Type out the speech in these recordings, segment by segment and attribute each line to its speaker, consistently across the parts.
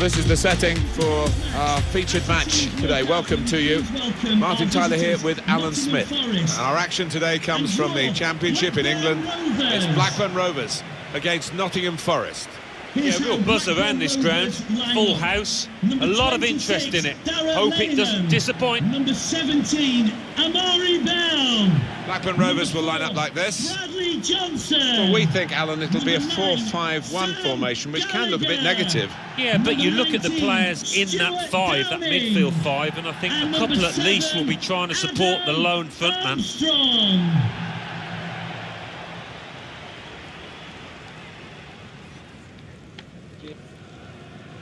Speaker 1: this is the setting for our featured match today. Welcome to you. Martin Tyler here with Alan Smith. Our action today comes from the Championship in England. It's Blackburn Rovers against Nottingham Forest.
Speaker 2: Yeah, real buzz around this ground. Full house. A lot of interest in it. Hope it doesn't disappoint.
Speaker 3: Number 17, Amari Bell.
Speaker 1: Blackburn Rovers will line up like this.
Speaker 3: Bradley Johnson.
Speaker 1: Well, we think, Alan, it'll be a 4-5-1 formation, which can look a bit negative.
Speaker 2: Yeah, but you look at the players in that five, that midfield five, and I think a couple at least will be trying to support the lone frontman.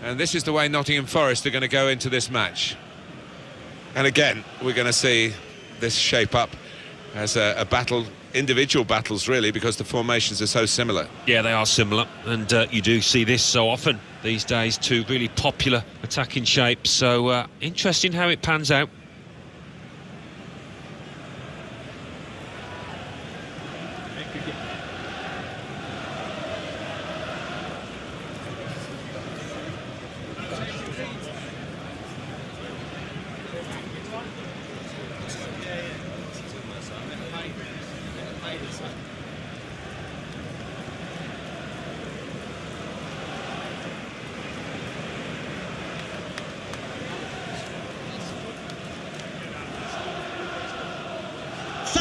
Speaker 1: And this is the way Nottingham Forest are going to go into this match. And again, we're going to see this shape up as a, a battle, individual battles really, because the formations are so similar.
Speaker 2: Yeah, they are similar, and uh, you do see this so often these days. Two really popular attacking shapes. So uh, interesting how it pans out.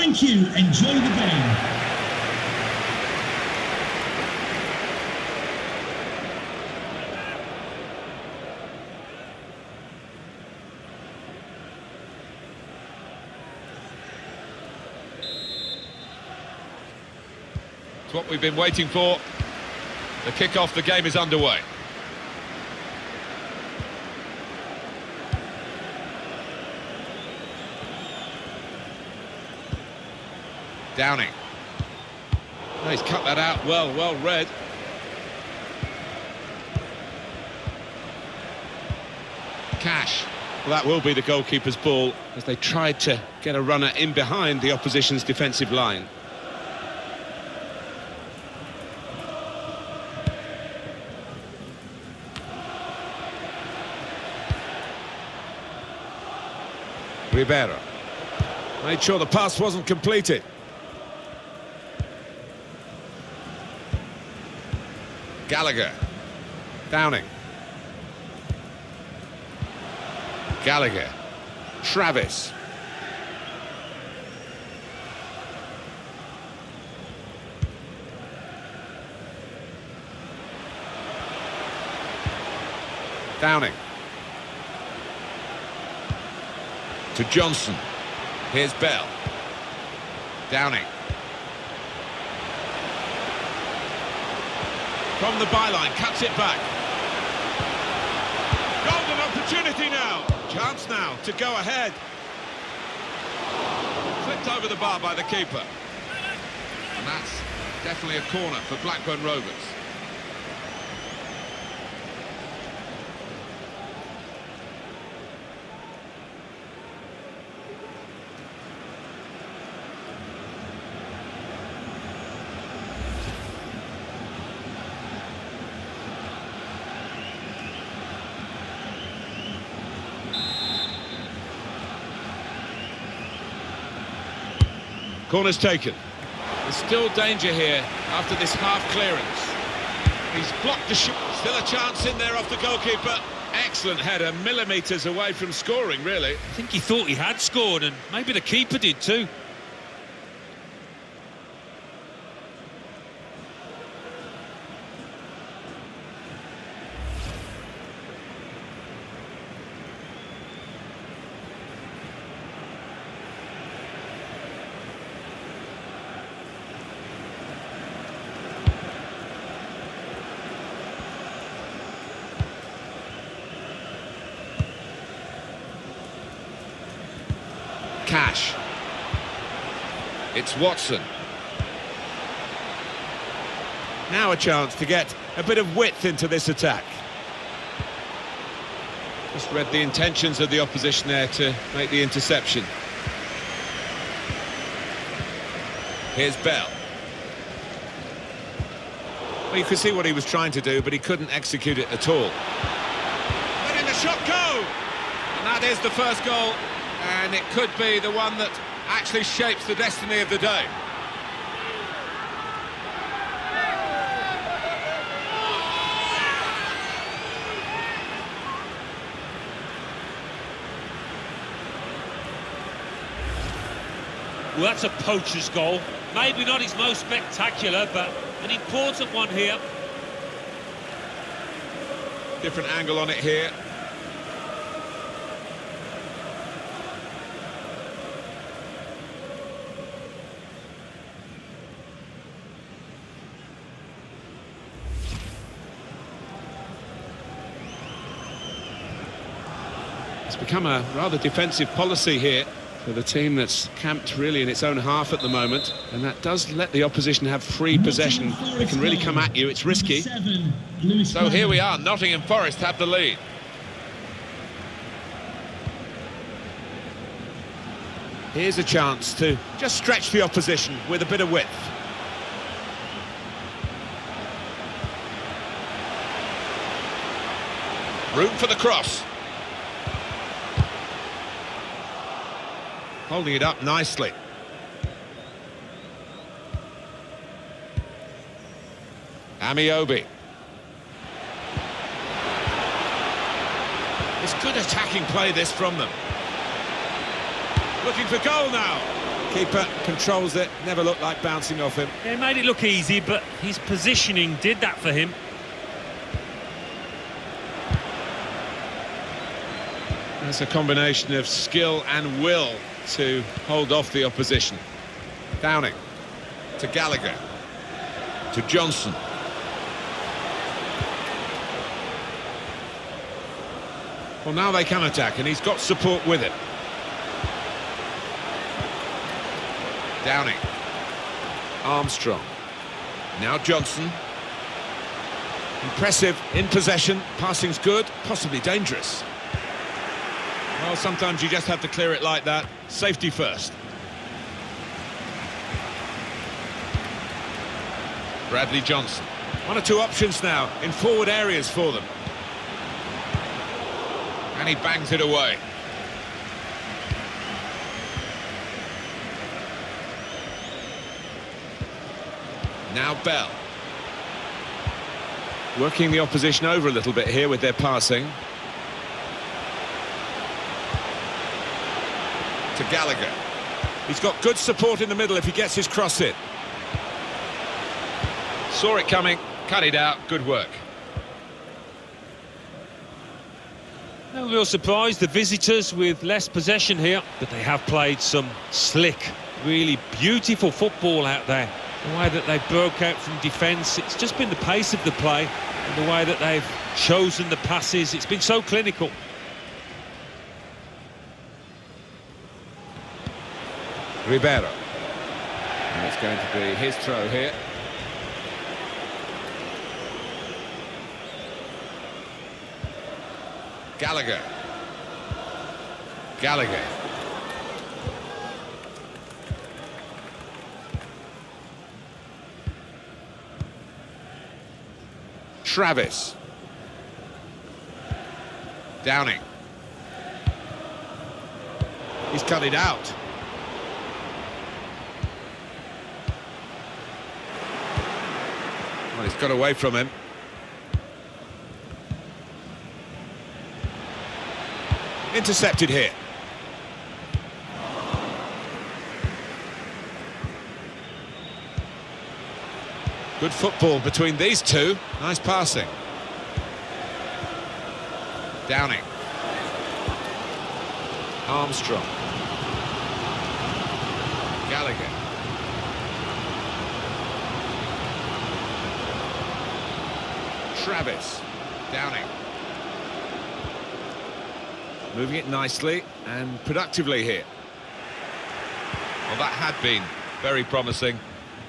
Speaker 3: Thank you. Enjoy the game.
Speaker 1: It's what we've been waiting for. The kick-off, the game is underway. Downing. Oh, he's cut that out well, well read. Cash. Well, that will be the goalkeeper's ball as they tried to get a runner in behind the opposition's defensive line. Ribeiro. Made sure the pass wasn't completed. Gallagher. Downing. Gallagher. Travis. Downing. To Johnson. Here's Bell. Downing. From the byline, cuts it back. Golden opportunity now. Chance now to go ahead. Flipped over the bar by the keeper. And that's definitely a corner for Blackburn Rovers. Corner's taken. There's still danger here after this half clearance. He's blocked the shot. Still a chance in there off the goalkeeper. Excellent header, millimetres away from scoring, really.
Speaker 2: I think he thought he had scored, and maybe the keeper did too.
Speaker 1: Cash. It's Watson. Now a chance to get a bit of width into this attack. Just read the intentions of the opposition there to make the interception. Here's Bell. Well, you could see what he was trying to do, but he couldn't execute it at all. Where the shot go? And that is the first goal, and it could be the one that actually shapes the destiny of the day.
Speaker 2: Well, that's a poacher's goal. Maybe not his most spectacular, but an important one here.
Speaker 1: Different angle on it here. It's become a rather defensive policy here for the team that's camped really in its own half at the moment, and that does let the opposition have free possession. They can really come at you, it's risky.
Speaker 3: Seven,
Speaker 1: So here we are, Nottingham Forest have the lead. Here's a chance to just stretch the opposition with a bit of width. Room for the cross. Holding it up nicely. Ameobi. It's good attacking play this from them. Looking for goal now. Keeper controls it, never looked like bouncing off him.
Speaker 2: They made it look easy, but his positioning did that for him.
Speaker 1: That's a combination of skill and will to hold off the opposition. Downing to Gallagher to Johnson. Well, now they can attack, and he's got support with it. Downing. Armstrong. Now Johnson. Impressive in possession. Passing's good, possibly dangerous. Well, sometimes you just have to clear it like that. Safety first. Bradley Johnson. One or two options now in forward areas for them. And he bangs it away. Now Bell. Working the opposition over a little bit here with their passing. To Gallagher. He's got good support in the middle if he gets his cross in. Saw it coming, cut it out, good work.
Speaker 2: No real surprise, the visitors with less possession here, but they have played some slick, really beautiful football out there. The way that they broke out from defence, it's just been the pace of the play and the way that they've chosen the passes. It's been so clinical.
Speaker 1: Ribeiro. And it's going to be his throw here. Gallagher. Gallagher. Travis. Downing. He's cut it out. Well, he's got away from him. Intercepted here. Good football between these two. Nice passing. Downing. Armstrong. Gallagher. Travis. Downing. Moving it nicely and productively here. Well, that had been very promising,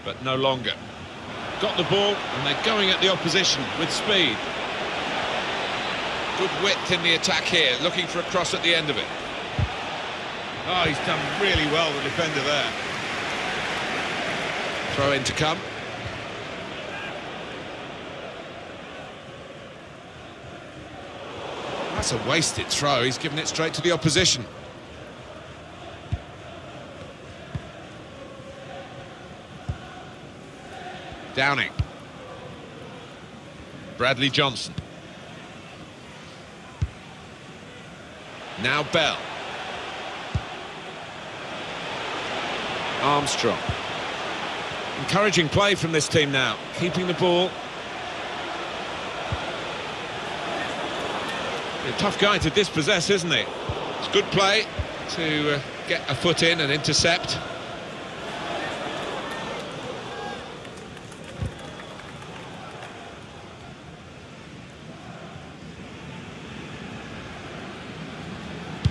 Speaker 1: but no longer. Got the ball, and they're going at the opposition with speed. Good width in the attack here, looking for a cross at the end of it. Oh, he's done really well, the defender there. Throw in to come. That's a wasted throw. He's given it straight to the opposition. Downing. Bradley Johnson. Now Bell. Armstrong. Encouraging play from this team now, keeping the ball. A tough guy to dispossess, isn't he? It's good play to uh, get a foot in and intercept.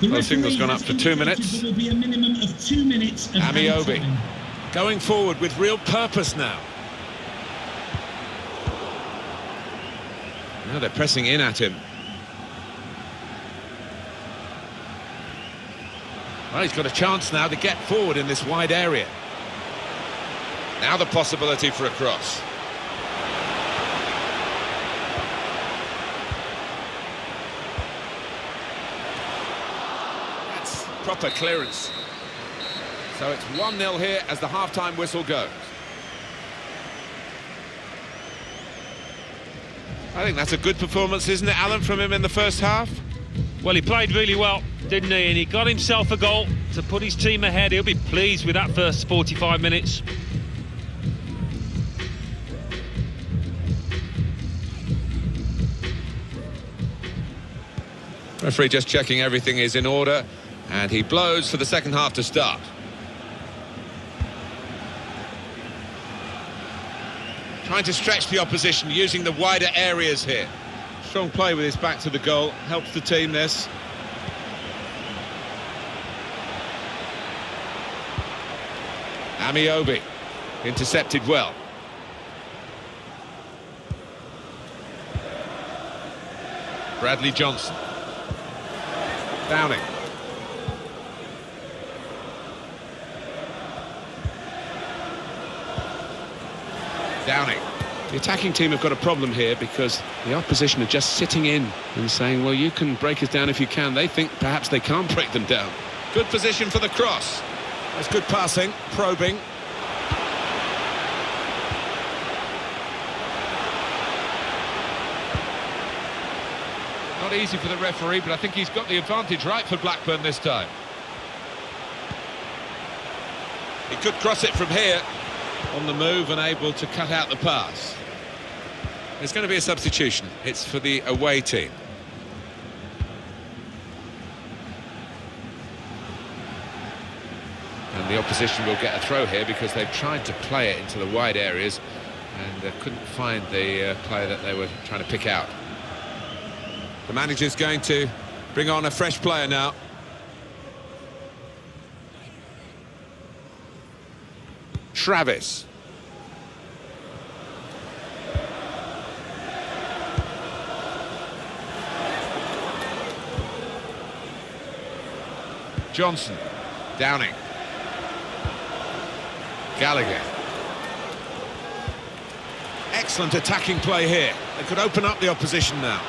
Speaker 3: The
Speaker 1: Well, signal's gone up for two minutes.
Speaker 3: Will be a minimum of two minutes of Ameobi.
Speaker 1: Going forward with real purpose now. Now they're pressing in at him. Well, he's got a chance now to get forward in this wide area. Now the possibility for a cross. That's proper clearance. So it's 1-0 here as the half-time whistle goes. I think that's a good performance, isn't it, Alan, from him in the first half?
Speaker 2: Well, he played really well, didn't he? And he got himself a goal to put his team ahead. He'll be pleased with that first 45 minutes.
Speaker 1: Referee just checking everything is in order, and he blows for the second half to start. Trying to stretch the opposition, using the wider areas here. Strong play with his back to the goal, helps the team this. Ameobi, intercepted well. Bradley Johnson. Downing. Downing. The attacking team have got a problem here because the opposition are just sitting in and saying, well, you can break us down if you can. They think perhaps they can't break them down. Good position for the cross. That's good passing, probing. Not easy for the referee, but I think he's got the advantage right for Blackburn this time. He could cross it from here on the move and able to cut out the pass. There's going to be a substitution. It's for the away team. And the opposition will get a throw here because they've tried to play it into the wide areas and uh, couldn't find the uh, player that they were trying to pick out. The manager's going to bring on a fresh player now. Travis. Johnson. Downing. Gallagher. Excellent attacking play here. They could open up the opposition now.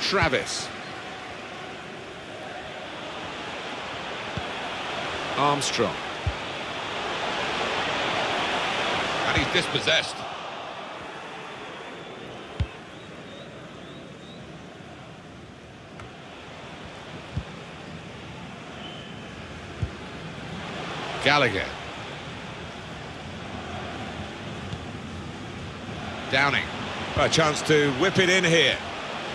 Speaker 1: Travis. Armstrong. And he's dispossessed. Gallagher. Downing. A chance to whip it in here.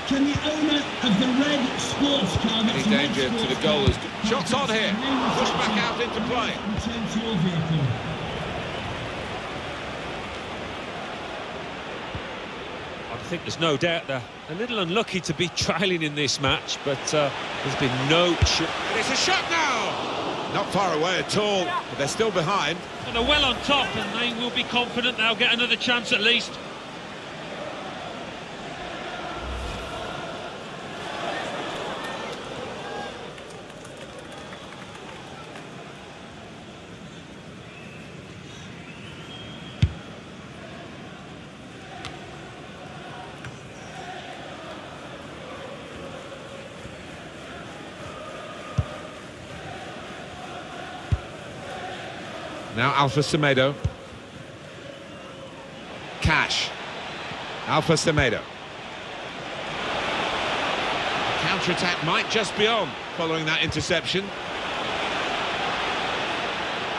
Speaker 3: Can the owner of the red sports car
Speaker 1: Any
Speaker 3: that's
Speaker 1: danger to the goal
Speaker 3: car,
Speaker 1: is- Shots on here. Push back out into play.
Speaker 3: Return to your vehicle.
Speaker 2: I think there's no doubt they're a little unlucky to be trailing in this match, but uh, there's been no... Ch
Speaker 1: it's a shot now! Not far away at all, but they're still behind.
Speaker 2: and they're well on top, and they will be confident they'll get another chance at least.
Speaker 1: Alpha Semedo. Cash. Alpha Semedo. Counter-attack might just be on following that interception.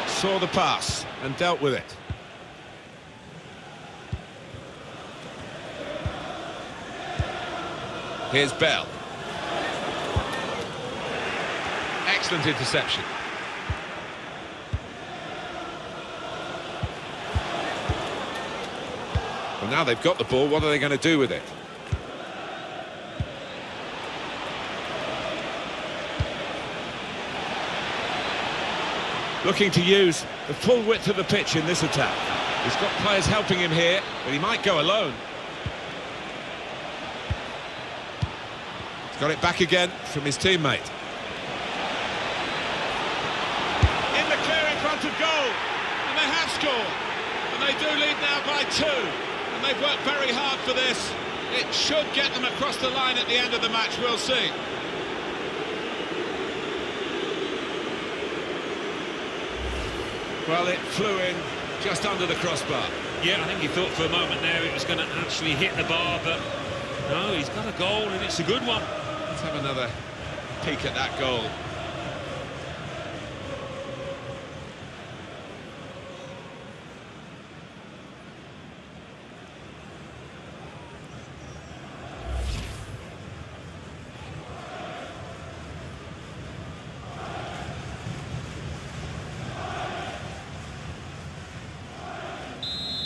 Speaker 1: Saw the pass and dealt with it. Here's Bell. Excellent interception. Now they've got the ball, what are they going to do with it? Looking to use the full width of the pitch in this attack. He's got players helping him here, but he might go alone. He's got it back again from his teammate. In the clear in front of goal, and they have scored. And they do lead now by two. And they've worked very hard for this. It should get them across the line at the end of the match, we'll see. Well, it flew in just under the crossbar.
Speaker 2: Yeah, I think he thought for a moment there it was going to actually hit the bar, but no, he's got a goal and it's a good one.
Speaker 1: Let's have another peek at that goal.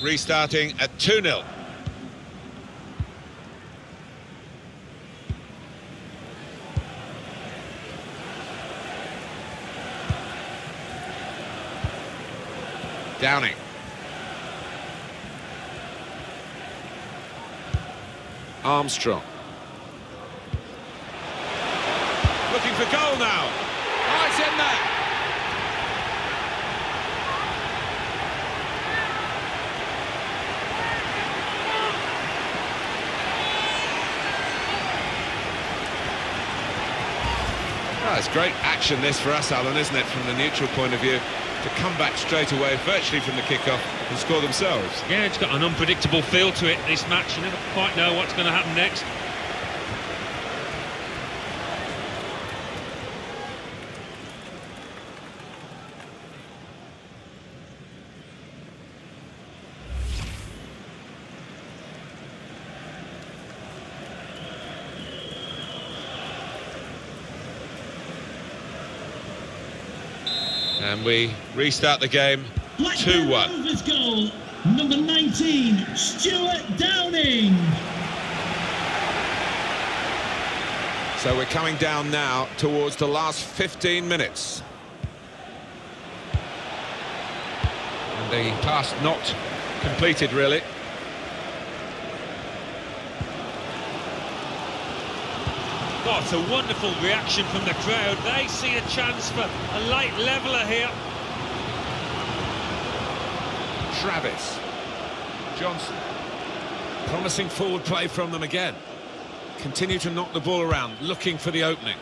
Speaker 1: Restarting at 2-0. Downing. Armstrong. Looking for goal now. Oh, it's in there. It's great action this for us, Alan, isn't it, from the neutral point of view, to come back straight away, virtually from the kick-off, and score themselves.
Speaker 2: Yeah, it's got an unpredictable feel to it, this match. You never quite know what's going to happen next.
Speaker 1: And we restart the game 2-1.
Speaker 3: Rovers goal, number 19, Stuart Downing.
Speaker 1: So we're coming down now towards the last 15 minutes. And the pass not completed, really.
Speaker 2: What a wonderful reaction from the crowd. They see a chance for a light leveller here.
Speaker 1: Travis. Johnson. Promising forward play from them again. Continue to knock the ball around, looking for the opening.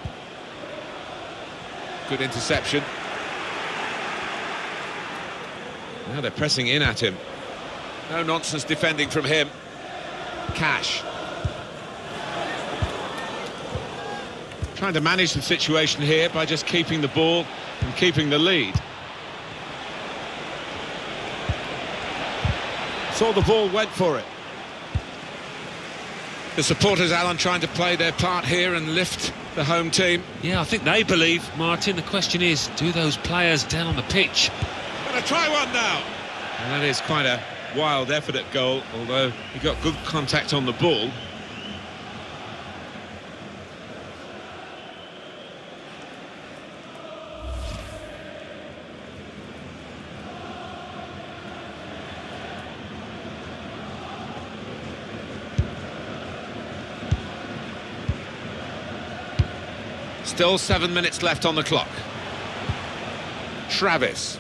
Speaker 1: Good interception. Now they're pressing in at him. No nonsense defending from him. Cash. Trying to manage the situation here by just keeping the ball and keeping the lead. Saw the ball, went for it. The supporters, Alan, trying to play their part here and lift the home team.
Speaker 2: Yeah, I think they believe, Martin. The question is, do those players down on the pitch?
Speaker 1: Gonna try one now. And that is quite a wild effort at goal, although he got good contact on the ball. Still seven minutes left on the clock. Travis.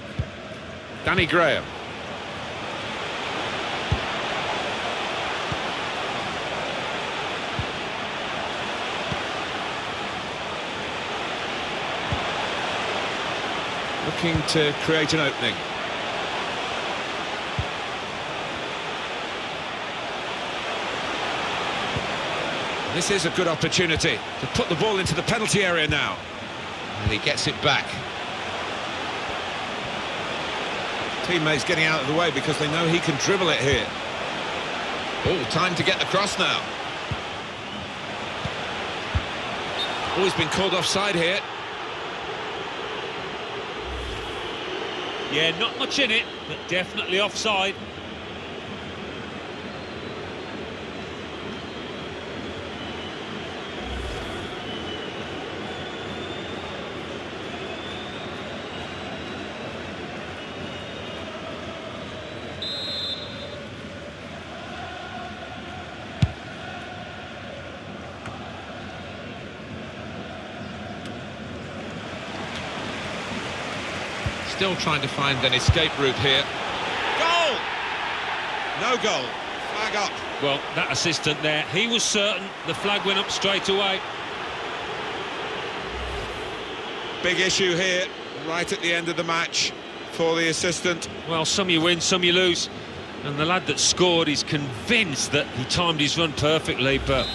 Speaker 1: Danny Graham. Looking to create an opening. This is a good opportunity to put the ball into the penalty area now. And he gets it back. Teammates getting out of the way because they know he can dribble it here. Oh, time to get the cross now. Oh, he's been called offside here.
Speaker 2: Yeah, not much in it, but definitely offside.
Speaker 1: Still trying to find an escape route here. Goal! No goal. Flag up.
Speaker 2: Well, that assistant there, he was certain the flag went up straight away.
Speaker 1: Big issue here, right at the end of the match for the assistant.
Speaker 2: Well, some you win, some you lose. And the lad that scored is convinced that he timed his run perfectly, but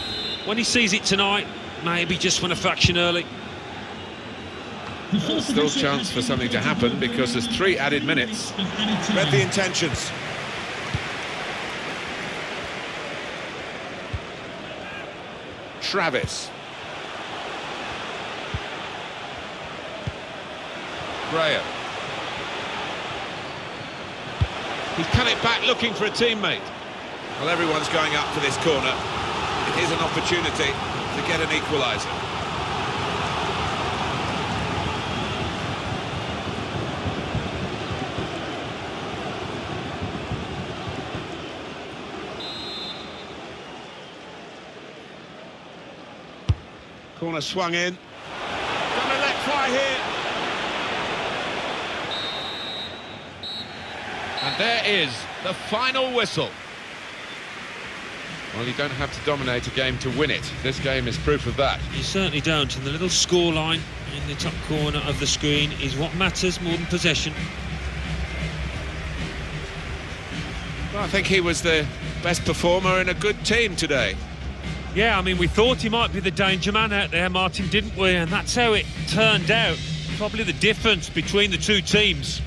Speaker 2: when he sees it tonight, maybe just went a fraction early.
Speaker 1: Still chance for something to happen because there's three added minutes. Read the intentions. Travis. Graham. He's cut it back looking for a teammate. Well, everyone's going up for this corner. It is an opportunity to get an equaliser. Corner swung in. Gonna let fly here. And there is the final whistle. Well, you don't have to dominate a game to win it. This game is proof of that.
Speaker 2: You certainly don't, and the little score line in the top corner of the screen is what matters more than possession.
Speaker 1: Well, I think he was the best performer in a good team today.
Speaker 2: Yeah, I mean, we thought he might be the danger man out there, Martin, didn't we? And that's how it turned out. Probably the difference between the two teams.